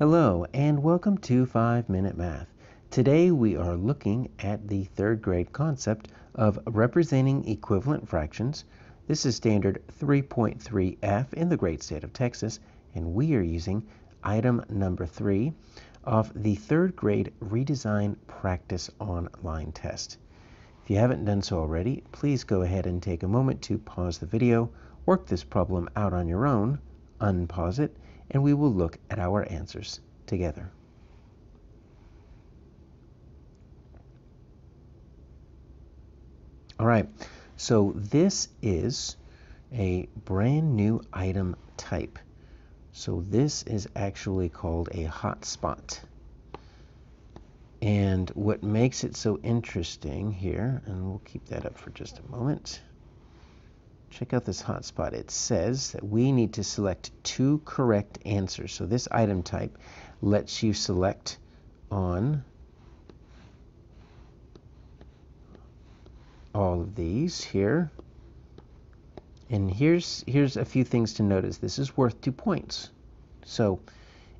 Hello and welcome to 5 Minute Math. Today we are looking at the third grade concept of representing equivalent fractions. This is standard 3.3F in the great state of Texas and we are using item number 3 of the third grade redesign practice online test. If you haven't done so already, please go ahead and take a moment to pause the video, work this problem out on your own, unpause it, and we will look at our answers together. All right, so this is a brand new item type. So this is actually called a hotspot. And what makes it so interesting here, and we'll keep that up for just a moment check out this hotspot. It says that we need to select two correct answers. So this item type lets you select on all of these here. And here's here's a few things to notice. This is worth two points. So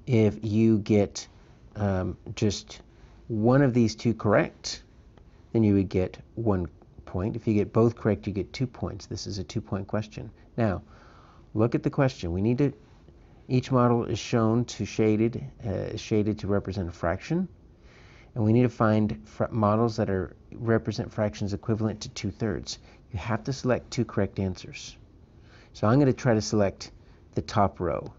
if you get um, just one of these two correct, then you would get one point. If you get both correct, you get two points. This is a two-point question. Now, look at the question. We need to, each model is shown to shaded, uh, shaded to represent a fraction. And we need to find models that are represent fractions equivalent to two-thirds. You have to select two correct answers. So I'm going to try to select the top row.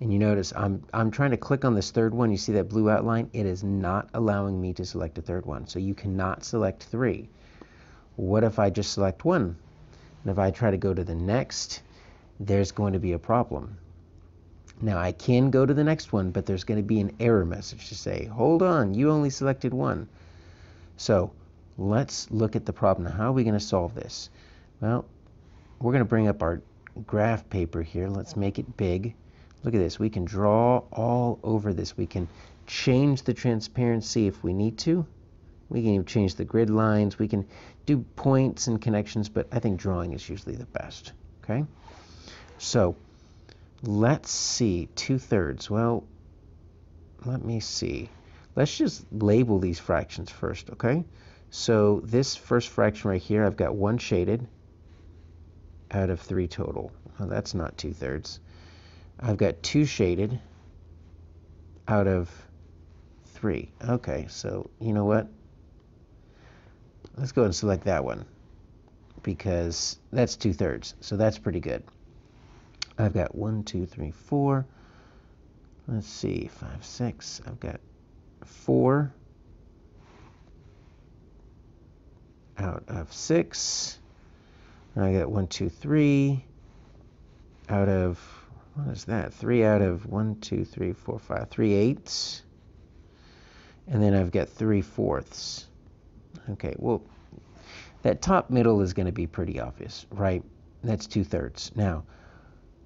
And you notice I'm, I'm trying to click on this third one. You see that blue outline? It is not allowing me to select a third one. So you cannot select three. What if I just select one? And if I try to go to the next, there's going to be a problem. Now I can go to the next one, but there's going to be an error message to say, hold on, you only selected one. So let's look at the problem. Now, how are we going to solve this? Well, we're going to bring up our graph paper here. Let's make it big. Look at this. We can draw all over this. We can change the transparency if we need to. We can even change the grid lines. We can do points and connections, but I think drawing is usually the best. Okay? So let's see, two-thirds. Well, let me see. Let's just label these fractions first, okay? So this first fraction right here, I've got one shaded out of three total. Well, that's not two-thirds. I've got two shaded out of three. Okay, so you know what? Let's go and select that one because that's two thirds. So that's pretty good. I've got one, two, three, four. Let's see, five, six. I've got four out of six. And I got one, two, three out of, what is that? Three out of one, two, three, four, five, three eighths. And then I've got three fourths. Okay, well, that top middle is going to be pretty obvious, right? That's two-thirds. Now,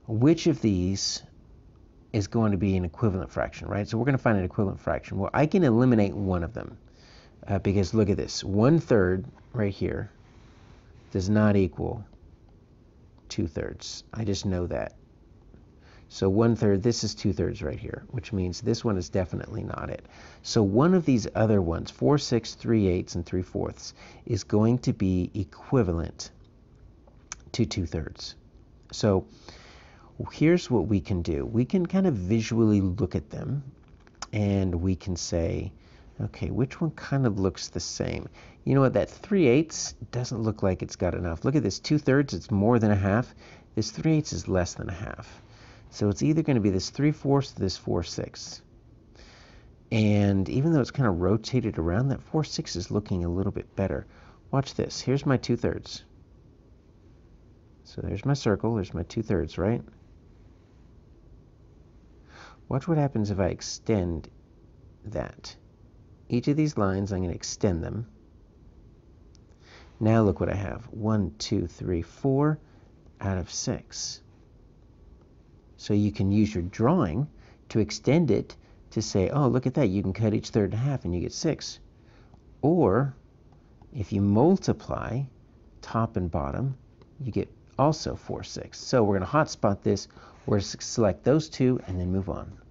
which of these is going to be an equivalent fraction, right? So we're going to find an equivalent fraction. Well, I can eliminate one of them uh, because look at this. One-third right here does not equal two-thirds. I just know that. So one third, this is two thirds right here, which means this one is definitely not it. So one of these other ones, 4, 6, 3 eighths, and 3 fourths, is going to be equivalent to two thirds. So here's what we can do. We can kind of visually look at them and we can say, okay, which one kind of looks the same? You know what, that 3 eighths doesn't look like it's got enough. Look at this, 2 thirds, it's more than a half. This 3 eighths is less than a half. So it's either going to be this 3 fourths this 4 sixths. And even though it's kind of rotated around, that 4 6 is looking a little bit better. Watch this. Here's my 2 thirds. So there's my circle. There's my 2 thirds, right? Watch what happens if I extend that. Each of these lines, I'm going to extend them. Now look what I have. 1, 2, 3, 4 out of 6. So you can use your drawing to extend it to say, oh, look at that. You can cut each third in half and you get 6. Or if you multiply top and bottom, you get also 4 6. So we're going to hotspot this. We're going to select those two and then move on.